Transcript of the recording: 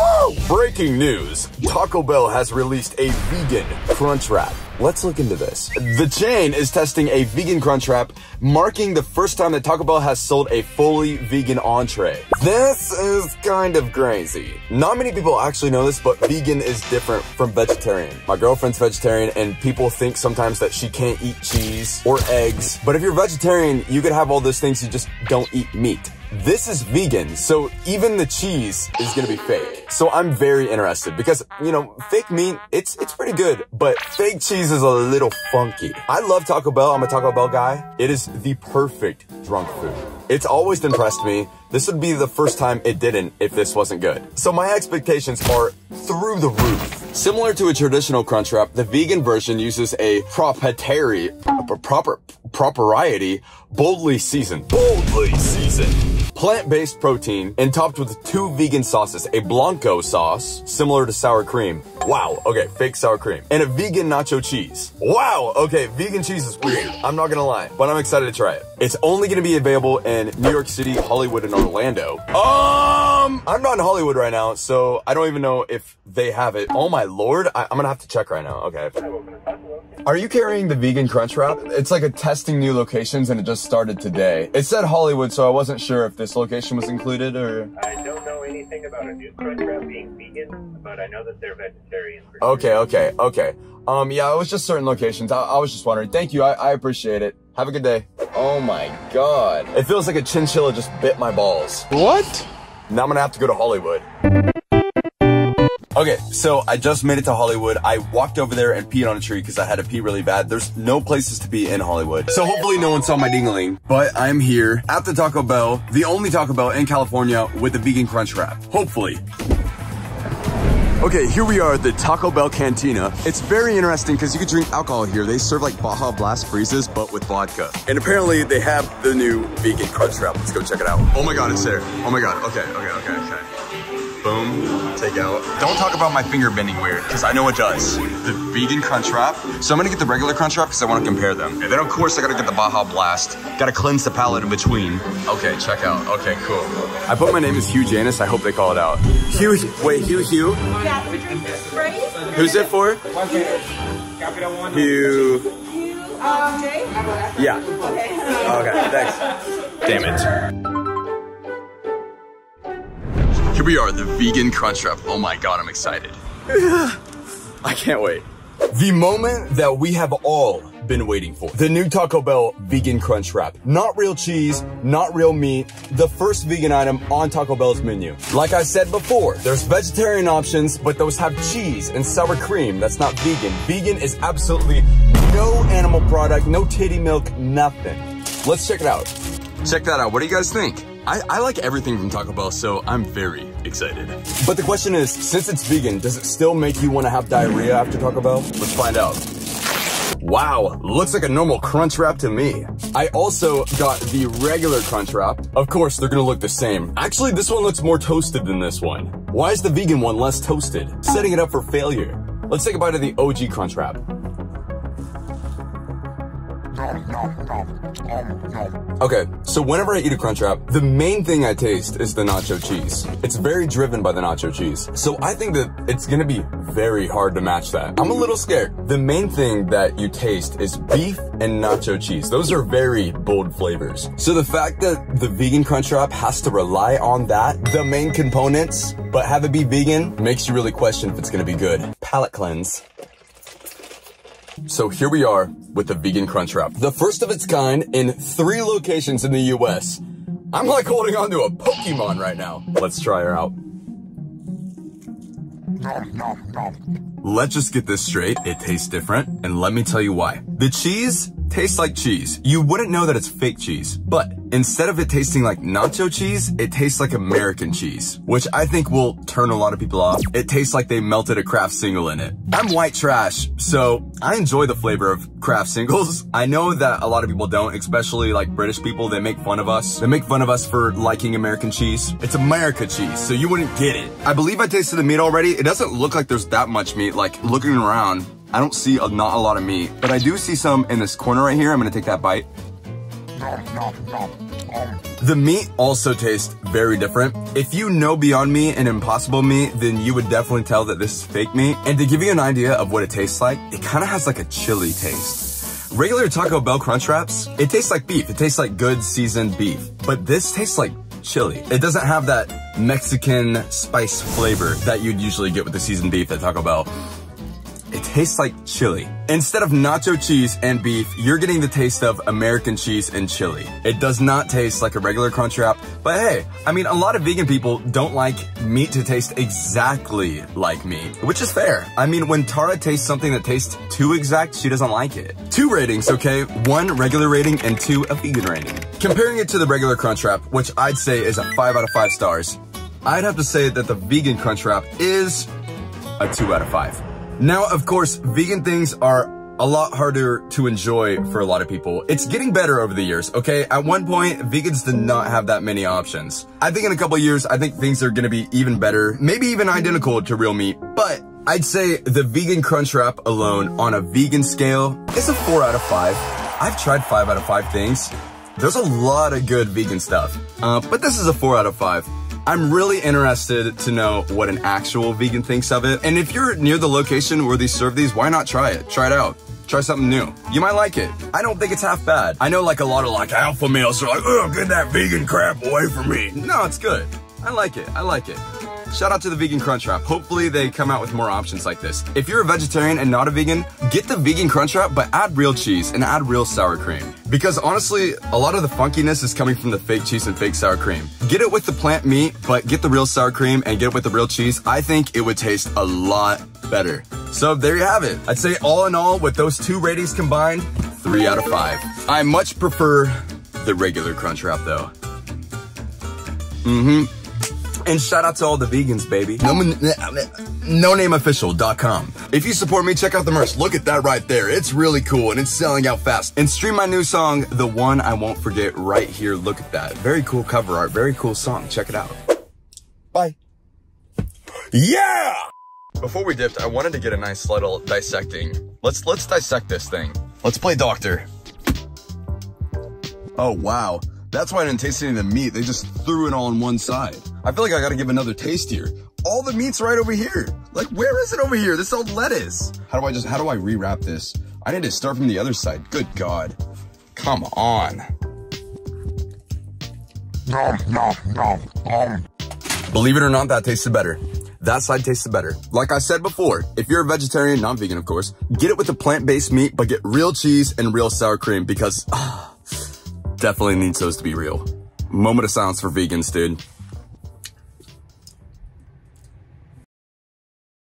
Woo! Breaking news. Taco Bell has released a vegan crunch wrap. Let's look into this. The chain is testing a vegan crunch wrap, marking the first time that Taco Bell has sold a fully vegan entree. This is kind of crazy. Not many people actually know this, but vegan is different from vegetarian. My girlfriend's vegetarian and people think sometimes that she can't eat cheese or eggs. But if you're vegetarian, you could have all those things, you just don't eat meat. This is vegan, so even the cheese is gonna be fake. So I'm very interested because, you know, fake meat, it's it's pretty good, but fake cheese is a little funky. I love Taco Bell, I'm a Taco Bell guy. It is the perfect drunk food. It's always impressed me. This would be the first time it didn't if this wasn't good. So my expectations are through the roof. Similar to a traditional crunch wrap, the vegan version uses a proprietary, proper, propriety, boldly seasoned, boldly seasoned plant-based protein and topped with two vegan sauces, a Blanco sauce, similar to sour cream. Wow, okay, fake sour cream. And a vegan nacho cheese. Wow, okay, vegan cheese is weird. I'm not gonna lie, but I'm excited to try it. It's only gonna be available in New York City, Hollywood, and Orlando. Um, I'm not in Hollywood right now, so I don't even know if they have it. Oh my lord, I am gonna have to check right now, okay. Are you carrying the vegan crunch wrap? It's like a testing new locations and it just started today. It said Hollywood, so I wasn't sure if this location was included or... I don't know anything about a new crunch wrap being vegan, but I know that they're vegetarian. Okay, okay, okay. Um, yeah, it was just certain locations. I, I was just wondering. Thank you. I, I appreciate it. Have a good day. Oh my god. It feels like a chinchilla just bit my balls. What? Now I'm gonna have to go to Hollywood. Okay, so I just made it to Hollywood. I walked over there and peed on a tree because I had to pee really bad. There's no places to pee in Hollywood. So hopefully no one saw my dingling, but I'm here at the Taco Bell, the only Taco Bell in California with a vegan crunch wrap. Hopefully. Okay, here we are at the Taco Bell Cantina. It's very interesting because you can drink alcohol here. They serve like Baja Blast freezes, but with vodka. And apparently they have the new vegan crunch wrap. Let's go check it out. Oh my God, it's there. Oh my God, okay, okay, okay, okay. Boom, take out. Don't talk about my finger bending weird, because I know it does. The vegan crunch wrap. So I'm gonna get the regular crunch wrap because I wanna compare them. And then of course I gotta get the Baja Blast. Gotta cleanse the palate in between. Okay, check out. Okay, cool. I put my name as Hugh Janus. I hope they call it out. Hugh, wait, Hugh, Hugh? Yeah, we drink this, right? Who's it for? Hugh. Um, Jay? Yeah. Okay. Okay, thanks. Damn it. Here we are, the vegan crunch wrap. Oh my god, I'm excited. I can't wait. The moment that we have all been waiting for. The new Taco Bell vegan crunch wrap. Not real cheese, not real meat. The first vegan item on Taco Bell's menu. Like I said before, there's vegetarian options, but those have cheese and sour cream. That's not vegan. Vegan is absolutely no animal product, no titty milk, nothing. Let's check it out. Check that out. What do you guys think? I, I, like everything from Taco Bell, so I'm very excited. But the question is, since it's vegan, does it still make you want to have diarrhea after Taco Bell? Let's find out. Wow, looks like a normal crunch wrap to me. I also got the regular crunch wrap. Of course, they're gonna look the same. Actually, this one looks more toasted than this one. Why is the vegan one less toasted? Setting it up for failure. Let's take a bite of the OG crunch wrap. Okay, so whenever I eat a crunch wrap, the main thing I taste is the nacho cheese. It's very driven by the nacho cheese. So I think that it's gonna be very hard to match that. I'm a little scared. The main thing that you taste is beef and nacho cheese. Those are very bold flavors. So the fact that the vegan crunch wrap has to rely on that, the main components, but have it be vegan, makes you really question if it's gonna be good. Palate cleanse. So here we are with the vegan crunch wrap. The first of its kind in three locations in the US. I'm like holding on to a Pokemon right now. Let's try her out. Let's just get this straight. It tastes different, and let me tell you why. The cheese tastes like cheese. You wouldn't know that it's fake cheese, but instead of it tasting like nacho cheese, it tastes like American cheese, which I think will turn a lot of people off. It tastes like they melted a Kraft single in it. I'm white trash, so I enjoy the flavor of Kraft singles. I know that a lot of people don't, especially like British people, they make fun of us. They make fun of us for liking American cheese. It's America cheese, so you wouldn't get it. I believe I tasted the meat already. It doesn't look like there's that much meat, like looking around. I don't see a, not a lot of meat, but I do see some in this corner right here. I'm gonna take that bite. The meat also tastes very different. If you know Beyond Meat and Impossible Meat, then you would definitely tell that this is fake meat. And to give you an idea of what it tastes like, it kind of has like a chili taste. Regular Taco Bell Crunch Wraps, it tastes like beef. It tastes like good seasoned beef. But this tastes like chili. It doesn't have that Mexican spice flavor that you'd usually get with the seasoned beef at Taco Bell. It tastes like chili. Instead of nacho cheese and beef, you're getting the taste of American cheese and chili. It does not taste like a regular crunch wrap, but hey, I mean, a lot of vegan people don't like meat to taste exactly like meat, which is fair. I mean, when Tara tastes something that tastes too exact, she doesn't like it. Two ratings, okay? One regular rating and two a vegan rating. Comparing it to the regular crunch wrap, which I'd say is a five out of five stars, I'd have to say that the vegan crunch wrap is a two out of five. Now, of course, vegan things are a lot harder to enjoy for a lot of people. It's getting better over the years, okay? At one point, vegans did not have that many options. I think in a couple years, I think things are gonna be even better, maybe even identical to real meat, but I'd say the vegan crunch wrap alone on a vegan scale is a four out of five. I've tried five out of five things. There's a lot of good vegan stuff, uh, but this is a four out of five. I'm really interested to know what an actual vegan thinks of it. And if you're near the location where they serve these, why not try it? Try it out. Try something new. You might like it. I don't think it's half bad. I know like a lot of like alpha males are like, oh, get that vegan crap away from me. No, it's good. I like it. I like it. Shout out to the Vegan Crunch Wrap. Hopefully they come out with more options like this. If you're a vegetarian and not a vegan, get the Vegan Crunch Wrap, but add real cheese and add real sour cream. Because honestly, a lot of the funkiness is coming from the fake cheese and fake sour cream. Get it with the plant meat, but get the real sour cream and get it with the real cheese. I think it would taste a lot better. So there you have it. I'd say all in all, with those two ratings combined, three out of five. I much prefer the regular Crunch Wrap though. Mm-hmm. And shout out to all the vegans, baby. No, NoNameOfficial.com. If you support me, check out the merch. Look at that right there. It's really cool and it's selling out fast. And stream my new song, The One I Won't Forget, right here. Look at that. Very cool cover art. Very cool song. Check it out. Bye. Yeah! Before we dipped, I wanted to get a nice little dissecting. Let's let's dissect this thing. Let's play doctor. Oh wow. That's why I didn't taste any of the meat. They just threw it all on one side. I feel like I gotta give another taste here. All the meat's right over here. Like, where is it over here? This old lettuce. How do I just, how do I rewrap this? I need to start from the other side. Good God. Come on. Nom, nom, nom, nom. Believe it or not, that tasted better. That side tasted better. Like I said before, if you're a vegetarian, non-vegan of course, get it with the plant-based meat, but get real cheese and real sour cream because, ah, definitely needs those to be real. Moment of silence for vegans, dude.